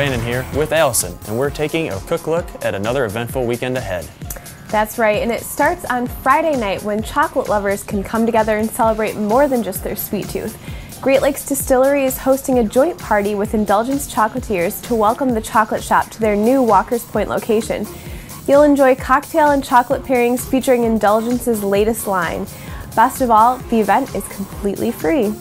with Allison, and we're taking a quick look at another eventful weekend ahead. That's right, and it starts on Friday night when chocolate lovers can come together and celebrate more than just their sweet tooth. Great Lakes Distillery is hosting a joint party with Indulgence Chocolatiers to welcome the chocolate shop to their new Walker's Point location. You'll enjoy cocktail and chocolate pairings featuring Indulgence's latest line. Best of all, the event is completely free.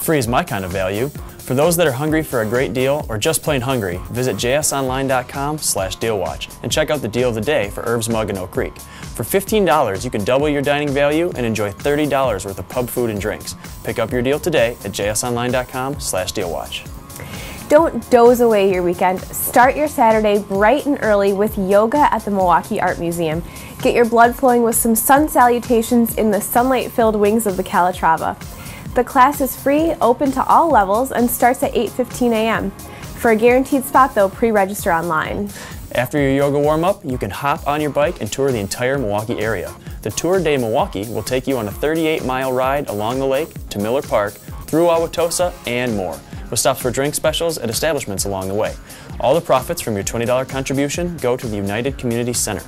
Free is my kind of value. For those that are hungry for a great deal or just plain hungry, visit jsonline.com slash dealwatch and check out the deal of the day for Herb's Mug in Oak Creek. For $15, you can double your dining value and enjoy $30 worth of pub food and drinks. Pick up your deal today at jsonline.com slash dealwatch. Don't doze away your weekend. Start your Saturday bright and early with yoga at the Milwaukee Art Museum. Get your blood flowing with some sun salutations in the sunlight-filled wings of the Calatrava. The class is free, open to all levels, and starts at 8.15 a.m. For a guaranteed spot though, pre-register online. After your yoga warm-up, you can hop on your bike and tour the entire Milwaukee area. The Tour de Milwaukee will take you on a 38-mile ride along the lake to Miller Park, through Wauwatosa, and more, with stops for drink specials at establishments along the way. All the profits from your $20 contribution go to the United Community Center.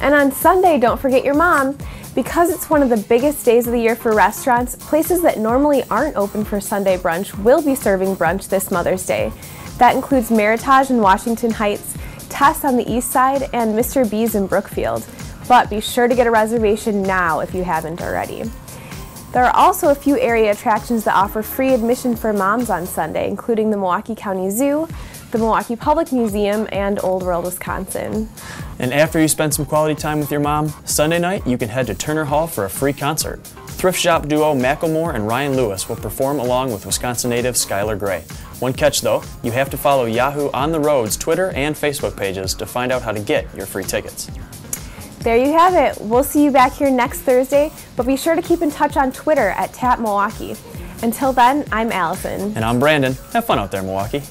And on Sunday, don't forget your mom. Because it's one of the biggest days of the year for restaurants, places that normally aren't open for Sunday brunch will be serving brunch this Mother's Day. That includes Meritage in Washington Heights, Tess on the east side, and Mr. B's in Brookfield. But be sure to get a reservation now if you haven't already. There are also a few area attractions that offer free admission for moms on Sunday, including the Milwaukee County Zoo, the Milwaukee Public Museum, and Old World, Wisconsin. And after you spend some quality time with your mom, Sunday night you can head to Turner Hall for a free concert. Thrift shop duo Macklemore and Ryan Lewis will perform along with Wisconsin native Skylar Grey. One catch though, you have to follow Yahoo On the Road's Twitter and Facebook pages to find out how to get your free tickets. There you have it. We'll see you back here next Thursday, but be sure to keep in touch on Twitter at Tap Milwaukee. Until then, I'm Allison. And I'm Brandon. Have fun out there, Milwaukee.